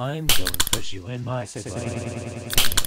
I'm going to put you in my city.